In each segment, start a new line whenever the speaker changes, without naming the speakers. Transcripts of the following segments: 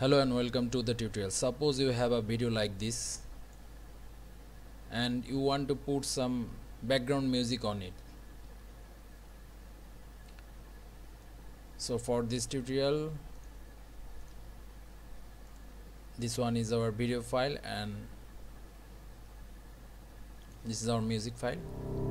hello and welcome to the tutorial. Suppose you have a video like this and you want to put some background music on it. So for this tutorial this one is our video file and this is our music file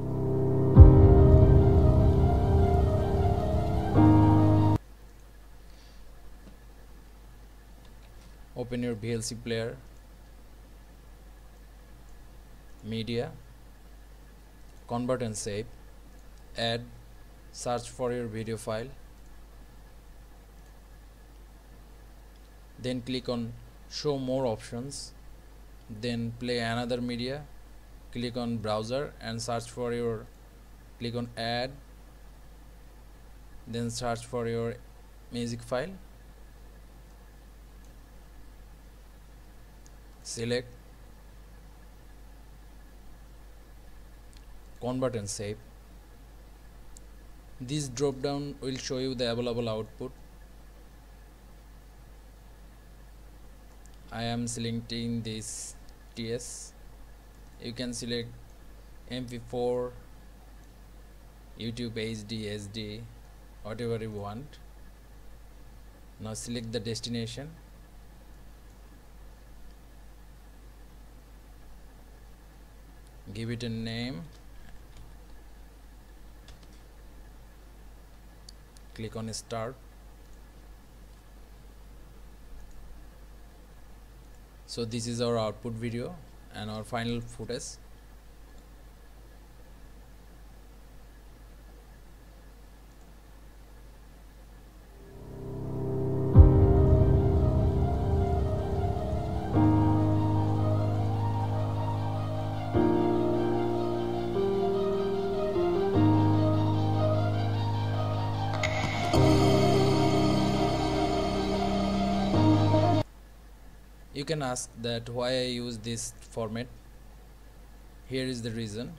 open your VLC player. Media. Convert and save. Add. Search for your video file. Then click on show more options. Then play another media. Click on browser and search for your click on add. Then search for your music file select convert and save. This drop down will show you the available output. I am selecting this TS you can select MP4 YouTube HD SD whatever you want. Now select the destination give it a name. Click on start. So this is our output video and our final footage you can ask that why I use this format. Here is the reason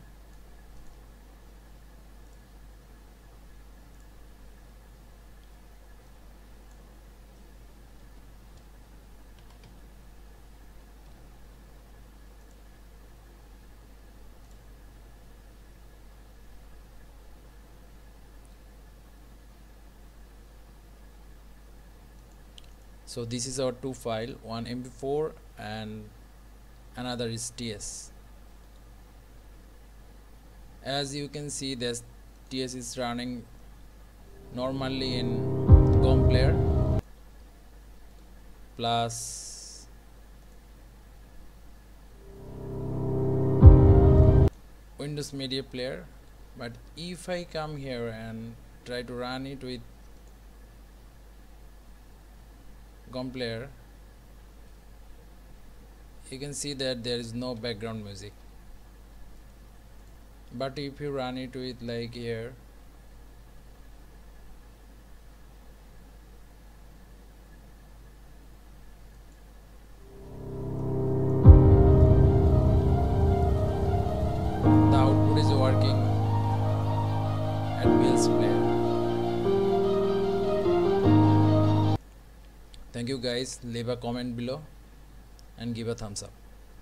so this is our two file one mp4 and another is ts as you can see this ts is running normally in com player plus windows media player. But if i come here and try to run it with GOM player you can see that there is no background music. But if you run it with like here the output is working at VLC player thank you guys. Leave a comment below and give a thumbs up